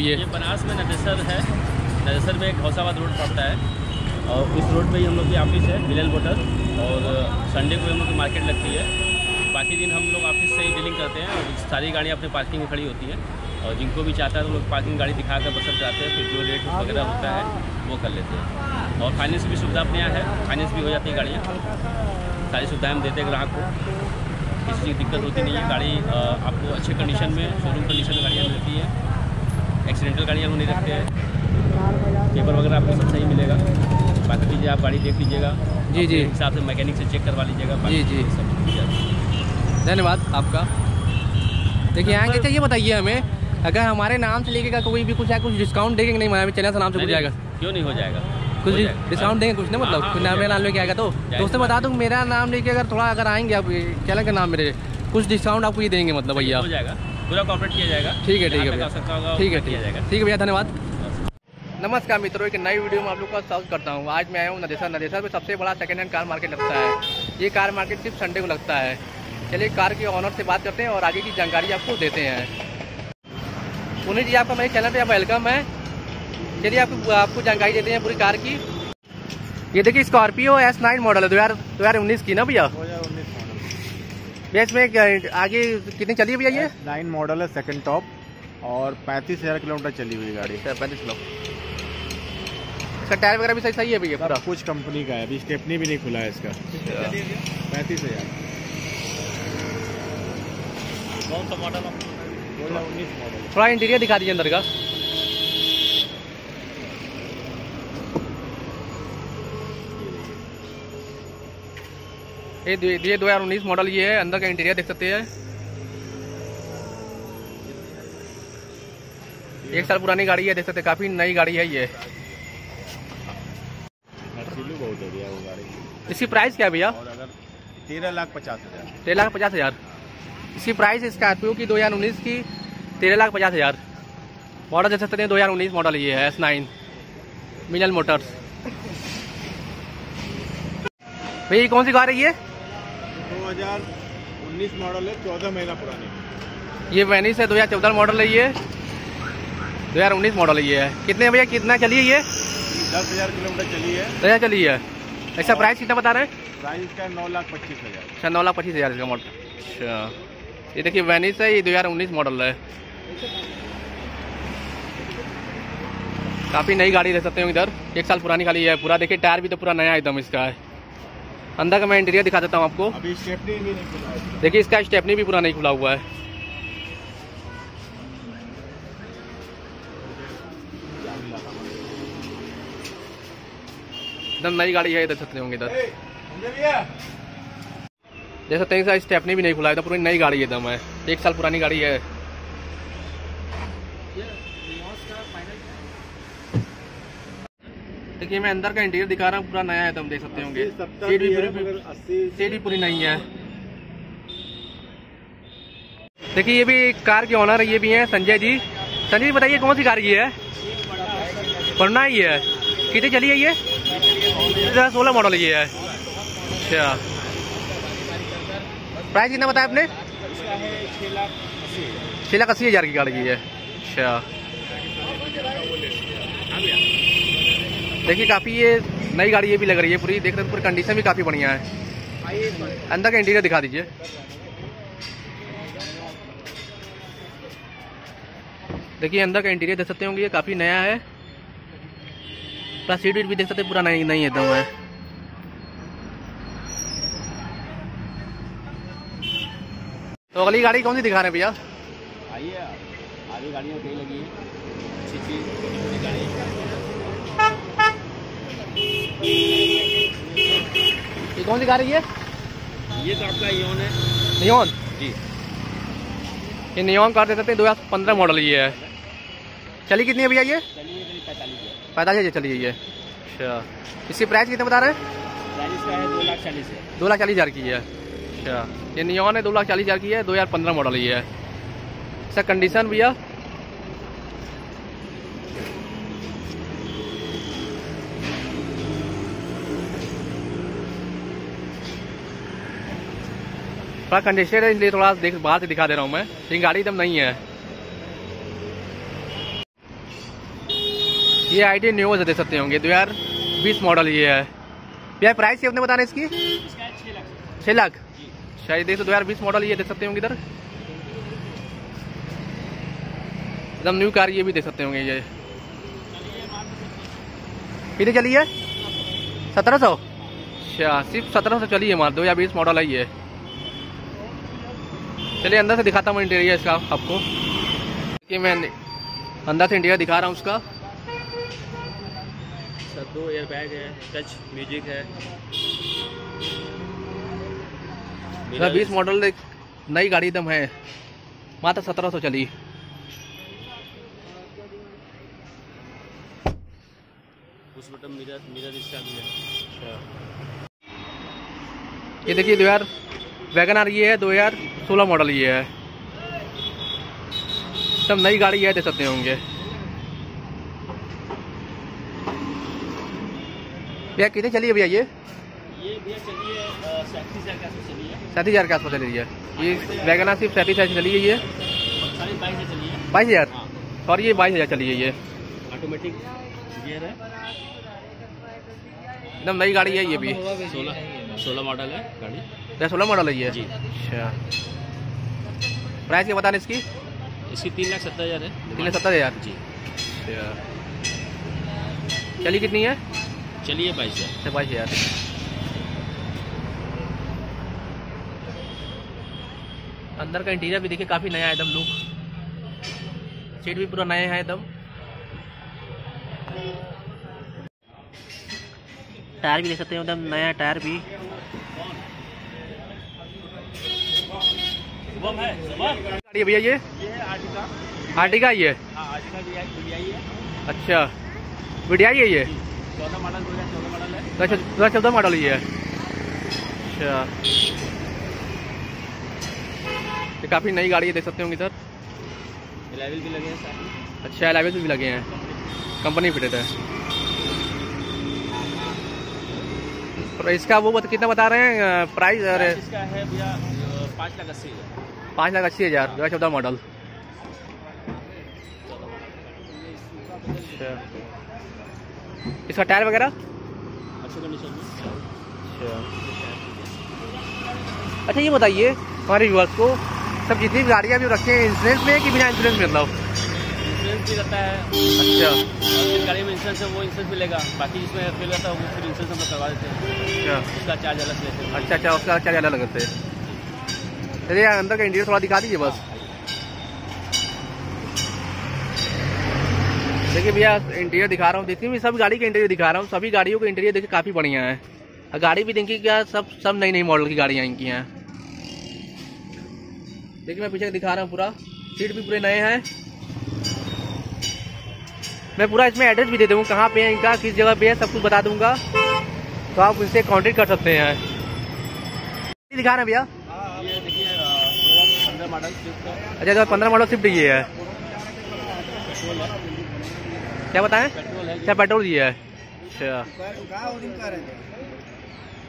ये। ये बनास में नदेसर है। नदेसर में एक घौसाबाद रोड पड़ता है। और इस रोड पे ही हम लोग की ऑफ़िस है, मिलल मोटर। और संडे को हम लोग की मार्केट लगती है। बाकी दिन हम लोग ऑफ़िस से ही डीलिंग करते हैं और सारी गाड़ियाँ अपने पार्किंग में खड़ी होती हैं। और जिनको भी चाहता है तो लोग पार्किंग गाड़ी दिखा कर बसर जाते हैं, फिर जो रेट वगैरह होता है, वो कर लेते हैं। और फाइनेंस की सुविधा अपने यहाँ है। फाइनेंस भी हो जाती है गाड़ियाँ। सारी सुविधाएँ हम देते हैं ग्राहक को। किसी दिक्कत होती नहीं है। गाड़ी आपको अच्छे कंडीशन में शोरूम कंडीशन में गाड़ियाँ मिलती है। एक्सीडेंटल गाड़ियाँ हम नहीं रखते हैं। पेपर वगैरह आपको सब सही मिलेगा। बाकी चीज़ें आप गाड़ी देख लीजिएगा। जी, जी। हिसाब से मैकेनिक से चेक करवा लीजिएगा। जी, जी। सब धन्यवाद आपका। देखिए यहाँ के चाहिए बताइए हमें अगर हमारे नाम से लेके का कोई भी कुछ है कुछ डिस्काउंट देंगे नहीं हमारे चैनल से नाम से कुछ नहीं, जाएगा क्यों नहीं हो जाएगा? कुछ डिस्काउंट देंगे कुछ ना मतलब हाँ, कुछ नाम नाम लेके आएगा तो। दोस्तों बता दूँ मेरा नाम लेके अगर थोड़ा अगर आएँगे आप चैनल का नाम मेरे कुछ डिस्काउंट आपको ये देंगे मतलब भैया। हो जाएगा। पूरा कॉपरेट किया जाएगा। ठीक है ठीक है ठीक है ठीक है। ठीक है भैया धन्यवाद। नमस्कार मित्रों एक नई वीडियो में आप लोग का स्वागत करता हूँ। आज मैं आया हूँ नदेसर नदेसर में सबसे बड़ा सेकंड हैंड कार मार्केट लगता है। ये कार मार्केट सिर्फ़ संडे को लगता है। चलिए कार के ऑनर से बात करते हैं और आगे की जानकारी आपको देते हैं। पुनीत जी आपका मेरे चैनल पे आप वेलकम है। चलिए आपको आपको जानकारी देते हैं पूरी कार की। ये देखिए स्कॉर्पियो एस नाइन मॉडल है दो हज़ार दो हज़ार उन्नीस की ना भैया? भैया इसमें क्या- आगे कितनी चली है भैया ये? नाइन मॉडल है सेकंड टॉप और पैंतीस हज़ार किलोमीटर चली हुई गाड़ी। पैंतीस किलो। इसका टायर वगैरह भी सही सही है भैया पूरा? कुछ कंपनी का है अभी स्टेपनी भी नहीं खुला है इसका। पैंतीस हज़ार। कौन सा मॉडल थोड़ा इंटीरियर दिखा दीजिए अंदर का। ये दो- ये दो हज़ार उन्नीस मॉडल ये है अंदर का इंटीरियर देख सकते हैं। एक साल पुरानी गाड़ी है देख सकते काफ़ी नई गाड़ी है ये। इसकी प्राइस क्या भैया? तेरह लाख पचास हज़ार। तेरह लाख पचास हज़ार। इसकी प्राइस स्कॉर्पियो की दो हज़ार उन्नीस की तेरह लाख पचास हज़ार। मॉडल देख सकते हैं दो हज़ार उन्नीस मॉडल ये है एस नाइन मिनल मोटर्स भैया कौन सी कार है ये? दो हज़ार उन्नीस मॉडल है चौदह महीना पुरानी। ये वेनिस है दो हज़ार चौदह मॉडल है ये। दो हज़ार उन्नीस मॉडल है ये। है कितने भैया? कितना चली है ये? दस हज़ार किलोमीटर चली है दो हज़ार चली है ऐसा प्राइस कितना बता रहे हैं? प्राइस इसका नौ लाख पच्चीस हज़ार। अच्छा नौ लाख पच्चीस हज़ार इसका मॉडल। अच्छा। ये देखिए वेनिस है ये दो हज़ार उन्नीस मॉडल है। काफ़ी नई गाड़ी रह सकते हो इधर। एक साल पुरानी गाड़ी है पूरा देखिए टायर भी तो पूरा नया एकदम इसका है। अंदर का मैं इंटीरियर दिखा देता हूँ आपको। देखिए इसका स्टेपनी भी पूरा नहीं खुला हुआ है। एकदम नई गाड़ी है इधर सकते होंगे इधर। देख सकते हैं इसका स्टेपनी भी नहीं खुला है तो पूरी नई गाड़ी है एकदम है। एक साल पुरानी गाड़ी है। देखिए मैं अंदर का इंटीरियर दिखा रहा हूँ पूरा नया है एकदम देख सकते होंगे। सीट भी पूरी सीट भी पूरी नहीं है। देखिए ये भी कार के ऑनर ये भी हैं संजय जी। संजय जी बताइए कौन सी कार की है? वरना ही है। कितनी चली है ये? दो सोलह मॉडल ये है। अच्छा। प्राइस कितना बताया आपने? छः लाख अस्सी हज़ार की गाड़ी की है। अच्छा। देखिए, काफ़ी ये नई गाड़ी ये भी लग रही है पूरी। देख रहे हैं, पूरी कंडीशन भी काफ़ी बढ़िया है। अंदर का इंटीरियर दिखा दीजिए। देखिए, अंदर का इंटीरियर देख सकते होंगे, ये काफ़ी नया है। प्लस सीट भी देख सकते पूरा नहीं नहीं एकदम है। तो अगली गाड़ी कौन सी दिखा रहे हैं भैया? आइए। आगे गाड़ियाँ कई लगी हैं। अच्छी अच्छी गाड़ी। ये कौन सी गाड़ी है ये? तो आपका योन है। नियॉन जी। ये नियोन कार दे सकते हैं दो हज़ार पंद्रह मॉडल ये है। चली कितनी है भैया ये? पैंतालीस है हज़ार चली है। ये अच्छा। इसकी प्राइस कितने बता रहे हैं? दो लाख चालीस दो लाख चालीस हज़ार की है। अच्छा। ये नियोन है दो लाख चालीस हज़ार की है दो हज़ार पंद्रह मॉडल ये है। इसका कंडीशन भैया? थोड़ा कंडीशन है, इसलिए थोड़ा देख, बाहर से दिखा दे रहा हूँ मैं। लेकिन गाड़ी एकदम नहीं है। ये आई टी न्यूज़ दे सकते होंगे। दो हज़ार बीस मॉडल ये है। भैया प्राइस कितने बता रहे इसकी? छः लाख। शायद देख दो हज़ार बीस मॉडल ये दे सकते होंगे इधर। एकदम न्यू कार ये भी दे सकते होंगे ये। कितनी चली है? सत्रह सौ? अच्छा सिर्फ़ सत्रह सौ चली है मार दो हज़ार बीस मॉडल है ये। चलिए अंदर से दिखाता हूँ इंटीरियर इसका आपको। कि मैं अंदर से इंटीरियर दिखा रहा हूँ उसका। दो एयर बैग है टच म्यूज़िक है। बीस मॉडल एक नई गाड़ी एकदम है। मात्र सत्रह सौ चली। उस बटन मिरर मिरर इसका भी है। ये देखिए दो हज़ार वैगन आर ये है दो हज़ार सोलह मॉडल ये है। सब नई गाड़ी है दे सकते होंगे। भैया कितने चलिए भैया ये? ये सैंतीस हज़ार के आसपास चली है ये वैगन आर सिर्फ़ सैंतीस हज़ार चली है ये। बाईस हज़ार और ये बाईस हज़ार चली है ये। ऑटोमेटिक गियर है। एकदम नई गाड़ी है ये भी। सोलह सोलह मॉडल है गाड़ी। सोलह मॉडल है ये? जी। अच्छा। प्राइस क्या बता रहे इसकी? इसकी तीन लाख सत्तर हज़ार है। तीन लाख सत्तर हज़ार? जी। अच्छा। चलिए कितनी है? चलिए बाईस हज़ार। अच्छा बाईस हज़ार। अंदर का इंटीरियर भी देखिए काफ़ी नया है एकदम लुक सीट भी पूरा नया है एकदम। टायर भी देख सकते हैं एकदम नया टायर भी। शुभम है शुभम। गाड़ी भैया ये? ये है आर्टिका आर्टिका ये? हाँ आर्टिका भी आई भी आई है। अच्छा। वीडियाई है ये? चौदह मॉडल दो हज़ार चौदह मॉडल है। दो हज़ार चौदह मॉडल ये है। अच्छा। ये काफ़ी नई गाड़ी है देख सकते होंगे इधर। लेवल भी लगे हैं साथ अच्छा एलावेज भी लगे हैं। कंपनी फिटेड है। और इसका वो बत, कितना बता रहे हैं प्राइस अरे इसका है भैया पाँच लाख अस्सी हज़ार। पाँच लाख अस्सी हज़ार दो हज़ार चौदह मॉडल। अच्छा। इसका टायर वगैरह? अच्छे अच्छा। ये बताइए हमारे व्यूअर्स को सब जितनी भी गाड़ियाँ भी रखे हैं इंश्योरेंस में है कि बिना इंश्योरेंस में मतलब? इंश्योरेंस भी रहता है। अच्छा। जिस गाड़ी में इंश्योरेंस है वो इंश्योरेंस मिलेगा। बाकी जिसमें फेल रहता है वो फिर इंश्योरेंस हम लोग करवा देते हैं। अच्छा। उसका चार्ज अलग लेते हैं। अच्छा अच्छा उसका चार्ज अलग लगते हैं चलिए अंदर का इंटीरियर थोड़ा दिखा दीजिए बस। देखिए भैया इंटीरियर दिखा रहा हूँ। देखिए मैं सब गाड़ी का इंटीरियर दिखा रहा हूँ। सभी गाड़ियों का इंटीरियर देखिए काफ़ी बढ़िया है। और गाड़ी भी देखिए क्या, सब सब नई नई मॉडल की गाड़ियाँ इनकी हैं। देखिए मैं पीछे दिखा रहा हूँ पूरा। सीट भी पूरे नए हैं। मैं पूरा इसमें एड्रेस भी दे दूँगा, कहाँ पे है इनका, किस जगह पे है, सब कुछ बता दूँगा। तो आप उनसे कॉन्टेक्ट कर सकते हैं। दिखा रहे हैं भैया ये देखिए अ, दो हज़ार पंद्रह मॉडल स्विफ्ट अच्छा तो पंद्रह मॉडल शिफ्ट ये है। क्या बताएँ? अच्छा पेट्रोल ये है? अच्छा।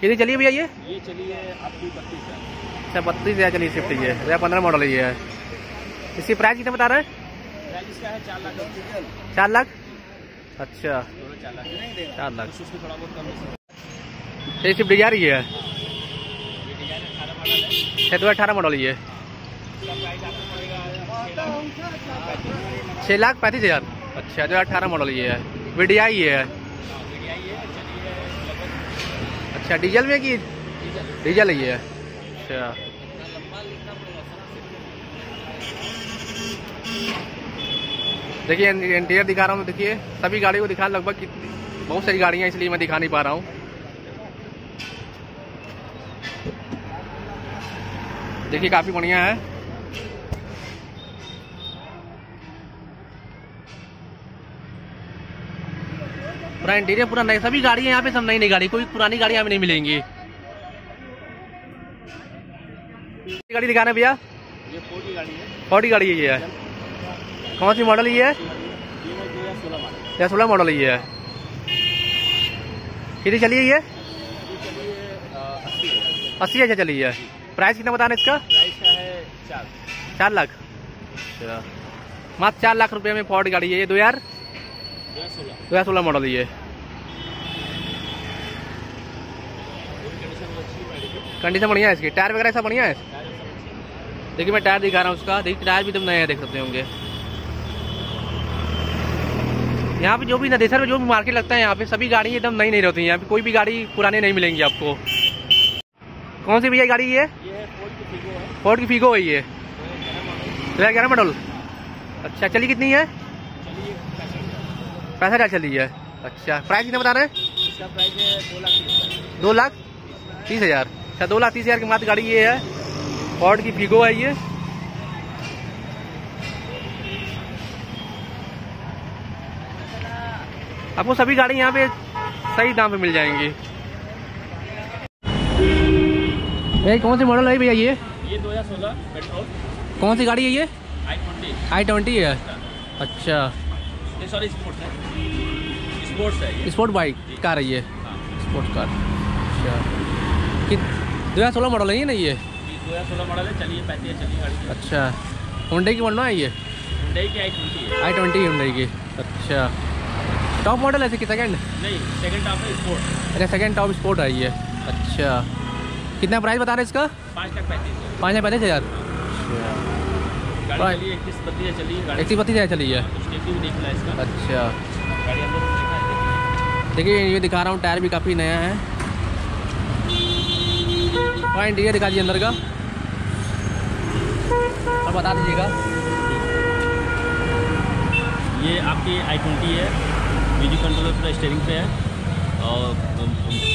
कितनी चलिए भैया ये? ये चलिए आपकी बत्तीस अच्छा बत्तीस हज़ार चलिए शिफ्ट ये। है या पंद्रह मॉडल ये है। इसकी प्राइस कितना बता रहे हैं? है चार लाख। अच्छा। चार लाख। ये शिफ्ट डिज़ायर ये है। अठारह मॉडल है। छः दो अठारह मॉडल ये है इसका प्राइस आपको पड़ेगा छः लाख पैंतीस हज़ार। अच्छा दो अठारह मॉडल ये है। वीडिया ये है ये चलिए अच्छा डीजल में कि डीजल ये है? अच्छा। देखिए इंटीरियर दिखा रहा हूँ, देखिए। सभी गाड़ियों को दिखा, लगभग कितनी बहुत सारी गाड़ियाँ इसलिए मैं दिखा नहीं पा रहा हूँ। देखिए, काफ़ी बढ़िया है। पूरा इंटीरियर पूरा नई सभी गाड़ियाँ यहाँ पे सब नई नई गाड़ी कोई पुरानी गाड़ी यहाँ पे नहीं मिलेंगी। ये गाड़ी दिखाना भैया। ये फोर की गाड़ी है। फोर्टी गाड़ी है ये। है कौन सी मॉडल ये है? ये सोलह मॉडल या। है कितनी चलिए ये? चलिए अस्सी हज़ार अस्सी हज़ार चली है। प्राइस कितना बताना इसका? चार। लाख। अच्छा। मात्र चार लाख रुपए में फोर्ड गाड़ी है ये दो हज़ार। दो हज़ार सोलह मॉडल ये कंडीशन बढ़िया है इसकी। टायर वगैरह सब बढ़िया है। देखिए मैं टायर दिखा रहा हूँ उसका। देखिए टायर भी तुम नए हैं देख सकते होंगे। यहाँ पे जो भी नदेसर में जो भी मार्केट लगता है यहाँ पे सभी गाड़ी एकदम नई नहीं रहती है। यहाँ पे कोई भी गाड़ी पुरानी नहीं मिलेंगी आपको। कौन सी भैया गाड़ी ये? है फोर्ड की फिगो है। ये। ग्यारह मॉडल। अच्छा चली कितनी है? पैंसठ पैसा क्या चली है? अच्छा प्राइस कितना बता रहे हैं? है दो लाख तीस हज़ार। अच्छा दो लाख तीस हज़ार की मात्र गाड़ी ये है। फोर्ड की फीगो है ये। आपको सभी गाड़ी यहाँ पे सही दाम पे मिल जाएँगी। भैया कौन सी मॉडल है भैया ये? ये दो हज़ार सोलह पेट्रोल कौन सी गाड़ी है ये? आई ट्वेंटी आई ट्वेंटी है। अच्छा। ये सॉरी स्पोर्ट्स है। स्पोर्ट्स है ये। स्पोर्ट बाइक कार है ये। हाँ। स्पोर्ट्स कार अच्छा। कि दो हज़ार सोलह मॉडल है ये ना ये? दो हज़ार सोलह मॉडल है। चलिए पैंतीस चलिए गाड़ी अच्छा। होंडे की मॉडल है ये? हुंडई की आई ट्वेंटी है। आई ट्वेंटी होंडे की। अच्छा। टॉप मॉडल है कि सेकंड नहीं सेकंड टॉप है स्पोर्ट अरे सेकंड टॉप स्पोर्ट है ये। अच्छा। कितना प्राइस बता रहे हैं इसका? पाँच लाख पैंतीस पाँच हज़ार पैंतीस हज़ार। गाड़ी इक्कीस बत्तीस है बत्तीस चली है? अच्छा। देखिए ये दिखा रहा हूँ टायर भी काफ़ी नया है। हाँ इंटीरियर दिखा दीजिए अंदर का। और बता दीजिएगा। ये आपकी आई ट्वेंटी है म्यूज़िक कंट्रोलर पूरा स्टेयरिंग पे है। और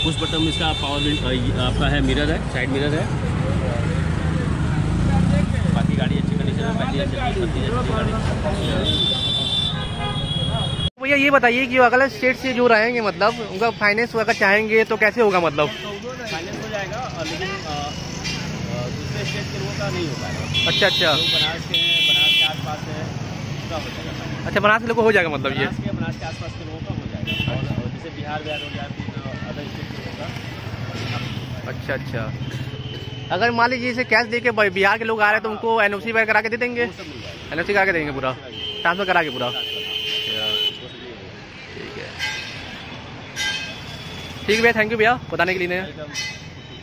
कुछ बटन इसका पावर आपका है मिरर है साइड मिरर है बाकी गाड़ी अच्छी कंडीशन में पहली अच्छी बत्तीस अच्छी गाड़ी भैया ये बताइए कि अगले स्टेट से जो रहेंगे मतलब उनका फाइनेंस अगर चाहेंगे तो कैसे होगा मतलब? फाइनेंस हो जाएगा और लेकिन दूसरे स्टेट के लोगों का नहीं हो पाएगा अच्छा। अच्छा बनारस के हैं बनारस के आसपास है हो। अच्छा बनारस के लोग हो जाएगा मतलब? ये बनारस के के आसपास के लोगों का हो जाएगा। और जैसे बिहार बिहार हो गया अदर स्टेट के लोगों का। अच्छा अच्छा। अगर मान लीजिए इसे कैश दे के बिहार के लोग आ रहे हैं तो उनको एन ओ सी वगैरह करा के दे देंगे। एन ओ सी करा के देंगे पूरा। ट्रांसफ़र करा के पूरा। ठीक है। ठीक है भैया थैंक यू भैया, बताने के लिए।